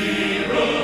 Spirit.